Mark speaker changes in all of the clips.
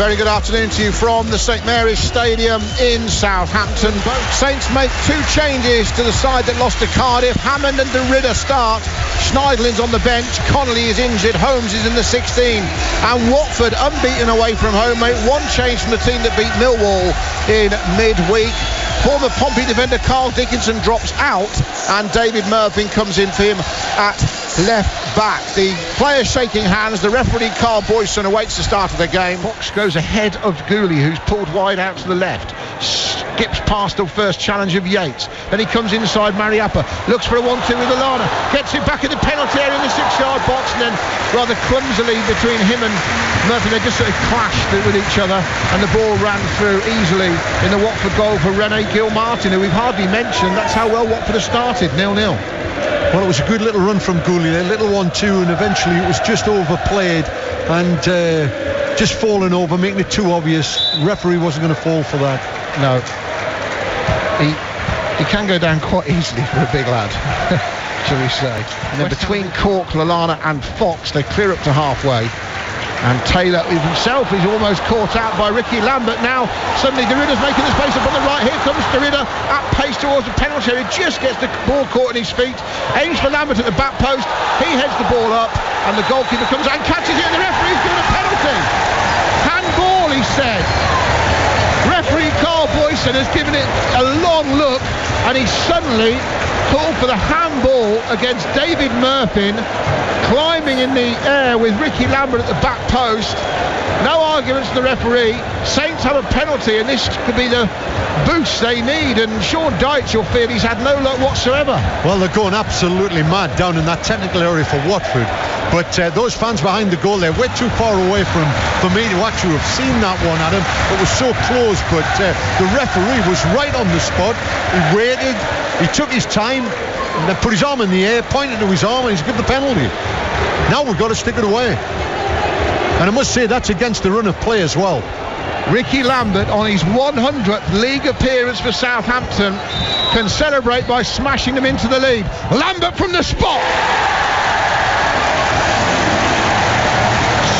Speaker 1: very good afternoon to you from the St Mary's Stadium in Southampton. Both Saints make two changes to the side that lost to Cardiff. Hammond and De Ridder start. Schneiderlin's on the bench. Connolly is injured. Holmes is in the 16. And Watford, unbeaten away from home, make one change from the team that beat Millwall in midweek. Former Pompey defender Carl Dickinson drops out and David Murphy comes in for him at left back. The players shaking hands. The referee Carl Boyeson awaits the start of the game. Fox goes ahead of Guly who's pulled wide out to the left. Skips past the first challenge of Yates. Then he comes inside Mariappa. Looks for a 1-2 with Lallana. Gets it back in the penalty area in the six-yard box and then rather clumsily between him and Murphy they just sort of clashed with each other and the ball ran through easily in the Watford goal for Rene Gilmartin, who we've hardly mentioned. That's how well Watford have started, nil-nil.
Speaker 2: Well, it was a good little run from Guly, a little one-two, and eventually it was just overplayed and uh, just falling over, making it too obvious. Referee wasn't going to fall for that.
Speaker 1: No. He he can go down quite easily for a big lad, shall we say. And then between Cork, Lallana and Fox, they clear up to halfway. And Taylor himself is almost caught out by Rickie Lambert. Now suddenly De Ridder's making the space up on the right. Comes De Ridder at pace towards the penalty area. Just gets the ball caught in his feet. Aims for Lambert at the back post. He heads the ball up and the goalkeeper comes out and catches it and the referee's given a penalty. Handball, he said. Referee Carl Boyeson has given it a long look and he suddenly called for the handball against David Murphy climbing in the air with Rickie Lambert at the back post. No arguments to the referee. Saints have a penalty, and this could be the boost they need. And Sean Dyche, you'll feel he's had no luck whatsoever.
Speaker 2: Well, they're going absolutely mad down in that technical area for Watford. But uh, those fans behind the goal, they're way too far away from for me to actually have seen that one, Adam. It was so close, but uh, the referee was right on the spot. He waited, he took his time, and then put his arm in the air, pointed to his arm, and he's given the penalty. Now we've got to stick it away. And I must say that's against the run of play as well.
Speaker 1: Rickie Lambert on his 100th league appearance for Southampton can celebrate by smashing them into the lead. Lambert from the spot.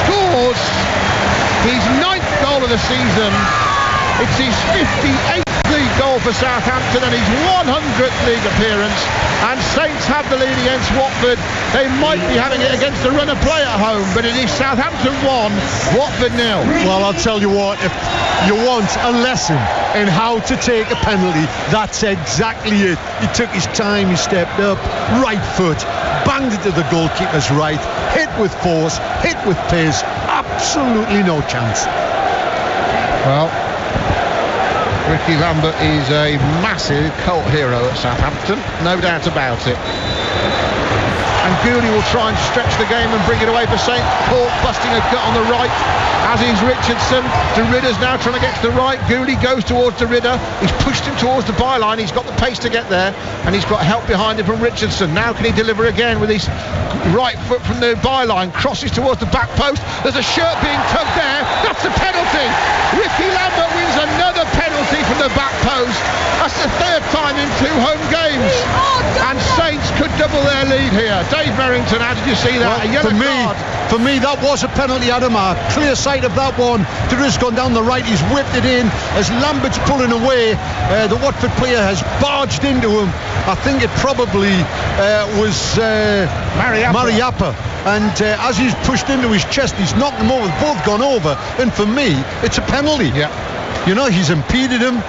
Speaker 1: Scores his ninth goal of the season. It's his 58th league goal for Southampton and his 100th league appearance. And Saints have the lead against Watford. They might be having it against the run of play at home, but it is Southampton 1, Watford nil.
Speaker 2: Well, I'll tell you what, if you want a lesson in how to take a penalty, that's exactly it. He took his time, he stepped up, right foot, banged it to the goalkeeper's right, hit with force, hit with pace, absolutely no chance.
Speaker 1: Well, Rickie Lambert is a massive cult hero at Southampton, no doubt about it. And Guly will try and stretch the game and bring it away for St. Paul, busting a cut on the right, as is Richardson. De Ridder's now trying to get to the right. Guly goes towards De Ridder. He's pushed him towards the byline. He's got the pace to get there, and he's got help behind him from Richardson. Now can he deliver again with his right foot from the byline? Crosses towards the back post. There's a shirt being tugged there. That's a penalty. Ricky Lambert wins another penalty from the back post. That's the third time in two home games. And Saints could double their lead here. Dave Merrington, how did you see that?
Speaker 2: Well, for me,
Speaker 1: card.
Speaker 2: for me, that was a penalty, Adam. A clear sight of that one. Dury's gone down the right. He's whipped it in as Lambert's pulling away. Uh, the Watford player has barged into him. I think it probably uh, was uh,
Speaker 1: Mariappa.
Speaker 2: Mariappa. And uh, as he's pushed into his chest, he's knocked them over. Both gone over. And for me, it's a penalty.
Speaker 1: Yeah.
Speaker 2: You know, he's impeded him.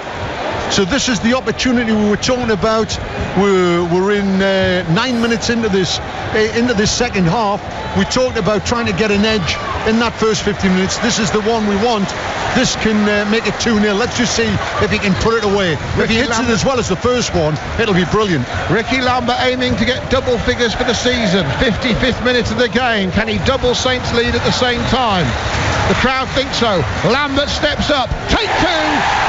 Speaker 2: So this is the opportunity we were talking about. We're, we're in uh, nine minutes into this uh, into this second half. We talked about trying to get an edge in that first 15 minutes. This is the one we want. This can uh, make it 2-0. Let's just see if he can put it away. if he hits
Speaker 1: Lambert.
Speaker 2: it as well as the first one, it'll be brilliant.
Speaker 1: Rickie Lambert aiming to get double figures for the season. 55th minute of the game. Can he double Saints lead at the same time? The crowd thinks so. Lambert steps up. Take two.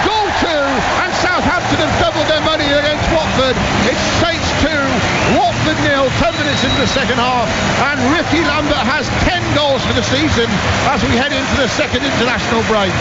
Speaker 1: Goal two. And Southampton have doubled their money against Watford. It's Saints two. Watford nil. 10 minutes into the second half. And Rickie Lambert has 10 goals for the season as we head into the second international break.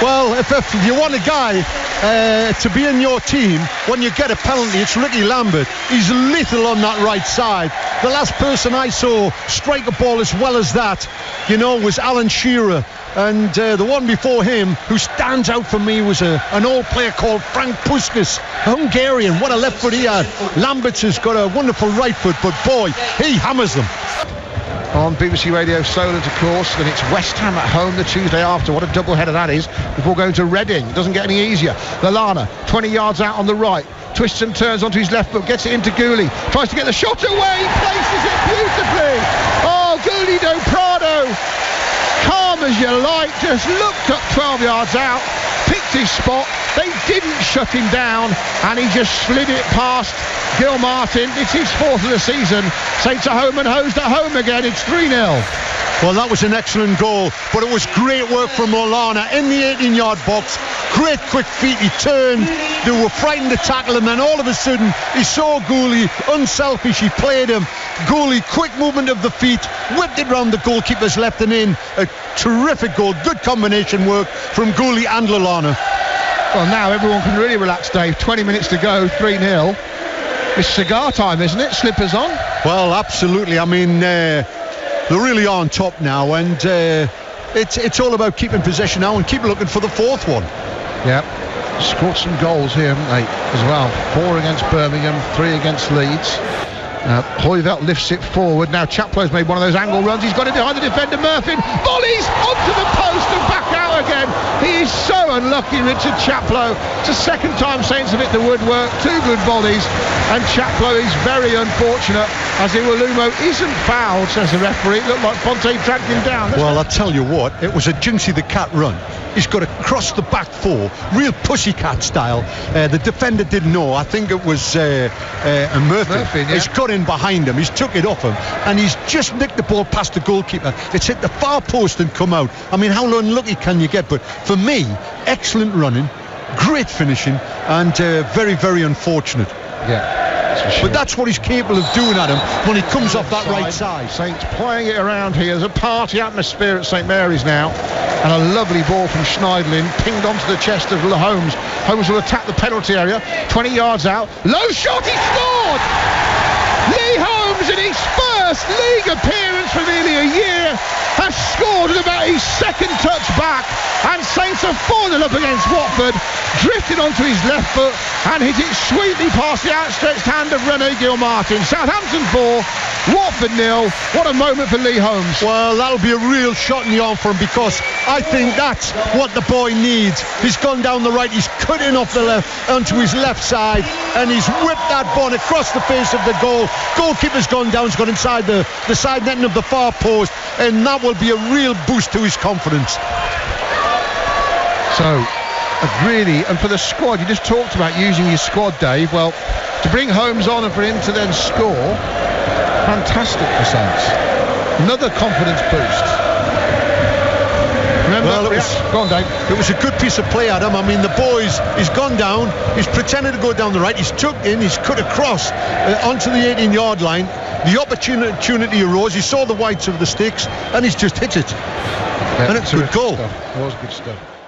Speaker 2: Well, if, if you want a guy uh, to be in your team when you get a penalty. It's Rickie Lambert. He's lethal on that right side. The last person I saw strike a ball as well as that, you know, was Alan Shearer. And uh, the one before him, who stands out for me, was a, an old player called Frank Puskas, Hungarian. What a left foot he had. Lamberts has got a wonderful right foot, but boy, he hammers them
Speaker 1: on BBC Radio Solent, of course. Then it's West Ham at home the Tuesday after. What a double header that is before going to Reading. Doesn't get any easier. Lallana, 20 yards out on the right. Twists and turns onto his left foot, gets it into Guly. Tries to get the shot away, places it beautifully. Oh, Guly do Prado. Calm as you like, just looked up 12 yards out, picked his spot. They didn't shut him down, and he just slid it past Gilmartin. It's his fourth of the season. Saints are home and hosed at home again. It's 3 0.
Speaker 2: Well, that was an excellent goal, but it was great work from Lallana in the 18 yard box. Great quick feet. He turned. They were frightened to tackle him, and then all of a sudden, he saw Guly, unselfish. He played him. Guly, quick movement of the feet, whipped it round the goalkeeper's left and in. A terrific goal. Good combination work from Guly and Lallana.
Speaker 1: Well, now everyone can really relax, Dave. 20 minutes to go, 3 0. It's cigar time, isn't it? Slippers on?
Speaker 2: Well, absolutely. I mean, uh, they're really on top now, and uh, it's it's all about keeping possession now and keep looking for the fourth one.
Speaker 1: Yep. Scored some goals here, haven't they, as well? Four against Birmingham, three against Leeds. Uh, lifts it forward. Now Chaplow's made one of those angle runs. He's got it behind the defender, Murphy. Volleys onto the post and back out again. He is so unlucky, Richard Chaplow. It's a second time Saints have hit the woodwork. Two good volleys. And Chaplow is very unfortunate as Iwelumo isn't fouled, says the referee. It looked like Fonte dragged him down.
Speaker 2: Well, I tell you what, it was a Jincy the Cat run. He's got to cross the back four, real pussycat style. Uh, the defender didn't know. I think it was uh, uh, Murphy. Murphy yeah. He's got in behind him. He's took it off him, and he's just nicked the ball past the goalkeeper. It's hit the far post and come out. I mean, how unlucky can you get? But for me, excellent running, great finishing, and uh, very, very unfortunate.
Speaker 1: Yeah.
Speaker 2: But that's what he's capable of doing, Adam, when he comes off that right side.
Speaker 1: Saints playing it around here. There's a party atmosphere at St Mary's now. And a lovely ball from Schneiderlin, pinged onto the chest of Holmes. Holmes will attack the penalty area. 20 yards out. Low shot, he scored! Lee Holmes in his first league appearance for nearly a year has scored at about his second touch back and Saints are 4-0 up against Watford drifted onto his left foot and hit it sweetly past the outstretched hand of Rene Gilmartin. Southampton 4 Watford nil. What a moment for Lee Holmes.
Speaker 2: Well that'll be a real shot in the arm for him because I think that's what the boy needs. He's gone down the right. He's cutting off the left onto his left side and he's whipped that ball across the face of the goal. Goalkeeper's gone down. He's got inside the, the side netting of the far post and that will be a real boost to his confidence.
Speaker 1: So, really, and for the squad, you just talked about using your squad, Dave. Well, to bring Holmes on and for him to then score, fantastic for Saints. Another confidence boost. Remember, well, it was, go on, Dave.
Speaker 2: It was a good piece of play, Adam. I mean, the boys, he's gone down, he's pretended to go down the right, he's tucked in, he's cut across uh, onto the 18-yard line. The opportunity arose. He saw the whites of the sticks, and he's just hit it. Yeah, and it's a good goal.
Speaker 1: Stuff. It was good stuff.